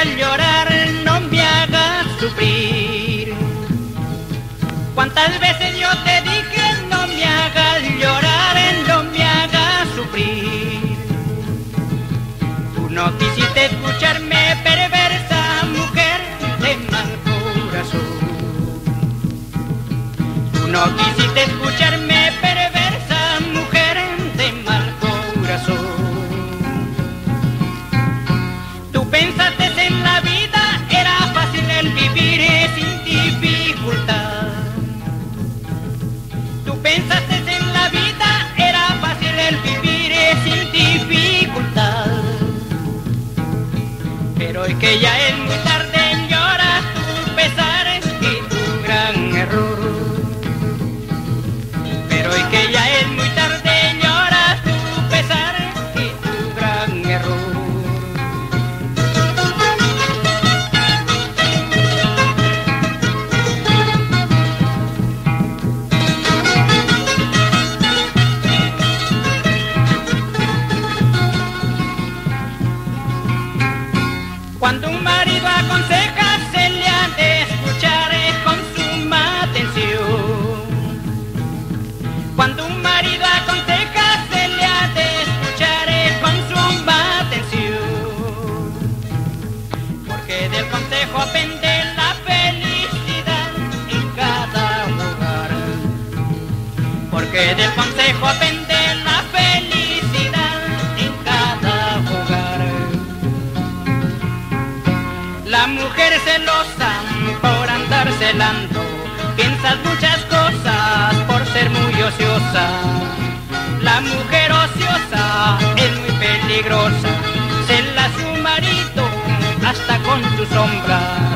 hagas llorar, no me hagas sufrir. ¿Cuántas veces yo te dije no me hagas llorar, no me hagas sufrir? Tú no quisiste escucharme, perversa mujer de mal corazón. Tú no quisiste escucharme, pensaste en la vida, era fácil el vivir sin dificultad. Pero hoy que ya marido aconseja se le ha de escuchar con suma atención. Cuando un marido aconseja se le ha de escuchar con suma atención. Porque del consejo aprende la felicidad en cada hogar. Porque del consejo aprende la La mujer celosa por andar celando, piensas muchas cosas por ser muy ociosa. La mujer ociosa es muy peligrosa, cela a su marido hasta con su sombra.